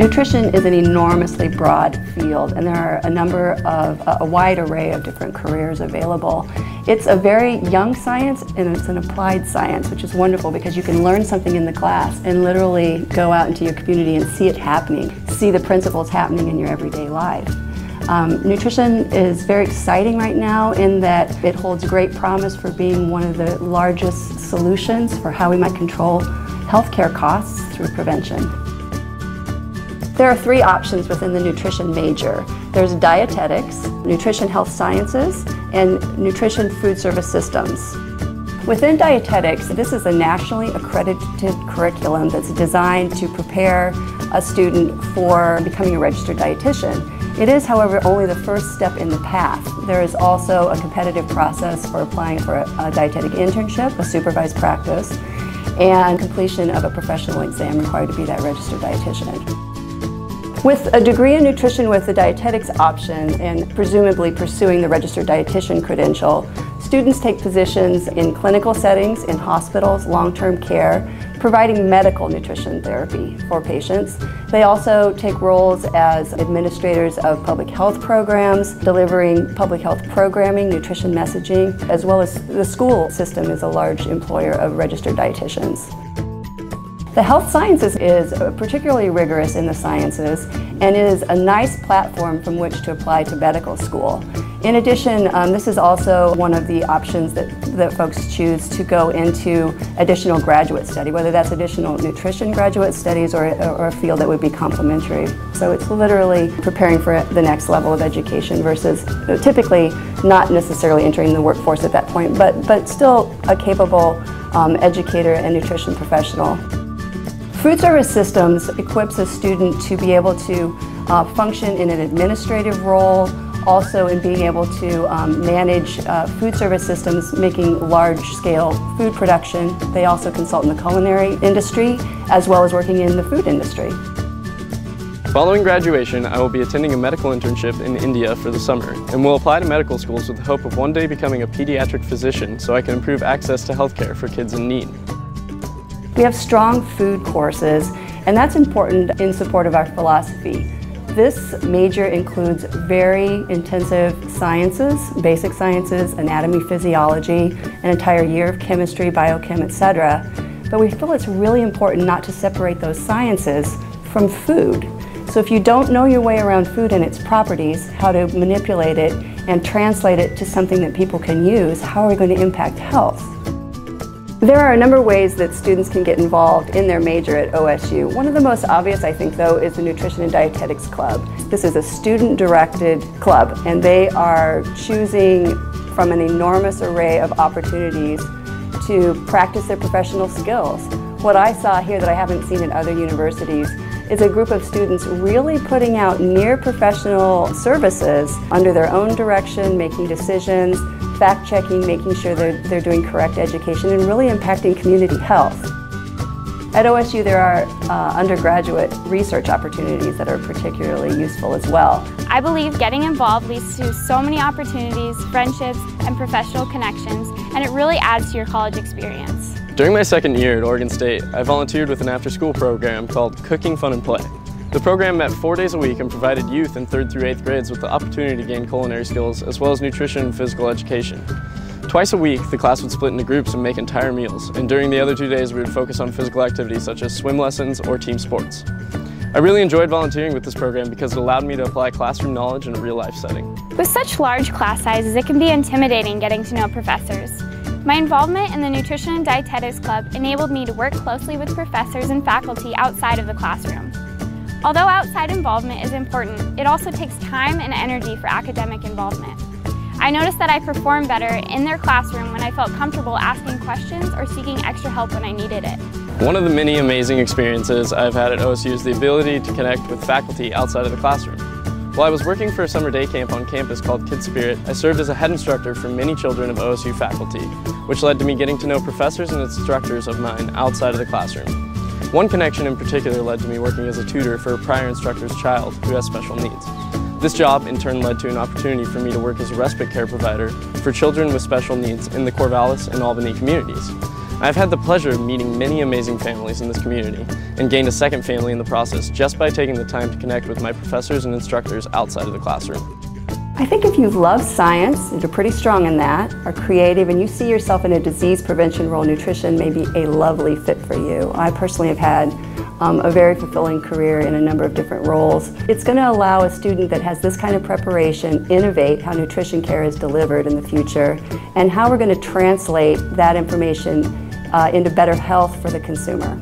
Nutrition is an enormously broad field and there are a number of, a wide array of different careers available. It's a very young science and it's an applied science, which is wonderful because you can learn something in the class and literally go out into your community and see it happening, see the principles happening in your everyday life. Um, nutrition is very exciting right now in that it holds great promise for being one of the largest solutions for how we might control healthcare costs through prevention. There are three options within the nutrition major. There's dietetics, nutrition health sciences, and nutrition food service systems. Within dietetics, this is a nationally accredited curriculum that's designed to prepare a student for becoming a registered dietitian. It is, however, only the first step in the path. There is also a competitive process for applying for a, a dietetic internship, a supervised practice, and completion of a professional exam required to be that registered dietitian. With a degree in nutrition with the dietetics option and presumably pursuing the registered dietitian credential, students take positions in clinical settings, in hospitals, long-term care, providing medical nutrition therapy for patients. They also take roles as administrators of public health programs, delivering public health programming, nutrition messaging, as well as the school system is a large employer of registered dietitians. The health sciences is particularly rigorous in the sciences and is a nice platform from which to apply to medical school. In addition, um, this is also one of the options that, that folks choose to go into additional graduate study, whether that's additional nutrition graduate studies or, or a field that would be complementary. So it's literally preparing for the next level of education versus typically not necessarily entering the workforce at that point, but, but still a capable um, educator and nutrition professional. Food Service Systems equips a student to be able to uh, function in an administrative role, also in being able to um, manage uh, food service systems making large-scale food production. They also consult in the culinary industry as well as working in the food industry. Following graduation, I will be attending a medical internship in India for the summer and will apply to medical schools with the hope of one day becoming a pediatric physician so I can improve access to healthcare for kids in need. We have strong food courses, and that's important in support of our philosophy. This major includes very intensive sciences, basic sciences, anatomy, physiology, an entire year of chemistry, biochem, etc. But we feel it's really important not to separate those sciences from food. So if you don't know your way around food and its properties, how to manipulate it and translate it to something that people can use, how are we going to impact health? There are a number of ways that students can get involved in their major at OSU. One of the most obvious, I think, though, is the Nutrition and Dietetics Club. This is a student-directed club, and they are choosing from an enormous array of opportunities to practice their professional skills. What I saw here that I haven't seen in other universities is a group of students really putting out near professional services under their own direction, making decisions, fact checking, making sure they're, they're doing correct education, and really impacting community health. At OSU, there are uh, undergraduate research opportunities that are particularly useful as well. I believe getting involved leads to so many opportunities, friendships, and professional connections, and it really adds to your college experience. During my second year at Oregon State, I volunteered with an after-school program called Cooking Fun and Play. The program met four days a week and provided youth in third through eighth grades with the opportunity to gain culinary skills as well as nutrition and physical education. Twice a week, the class would split into groups and make entire meals, and during the other two days, we would focus on physical activities such as swim lessons or team sports. I really enjoyed volunteering with this program because it allowed me to apply classroom knowledge in a real-life setting. With such large class sizes, it can be intimidating getting to know professors. My involvement in the Nutrition and Dietetics Club enabled me to work closely with professors and faculty outside of the classroom. Although outside involvement is important, it also takes time and energy for academic involvement. I noticed that I performed better in their classroom when I felt comfortable asking questions or seeking extra help when I needed it. One of the many amazing experiences I've had at OSU is the ability to connect with faculty outside of the classroom. While I was working for a summer day camp on campus called Kid Spirit, I served as a head instructor for many children of OSU faculty, which led to me getting to know professors and instructors of mine outside of the classroom. One connection in particular led to me working as a tutor for a prior instructor's child who has special needs. This job in turn led to an opportunity for me to work as a respite care provider for children with special needs in the Corvallis and Albany communities. I've had the pleasure of meeting many amazing families in this community and gained a second family in the process just by taking the time to connect with my professors and instructors outside of the classroom. I think if you love science, and you're pretty strong in that, are creative, and you see yourself in a disease prevention role, nutrition may be a lovely fit for you. I personally have had um, a very fulfilling career in a number of different roles. It's going to allow a student that has this kind of preparation innovate how nutrition care is delivered in the future and how we're going to translate that information uh, into better health for the consumer.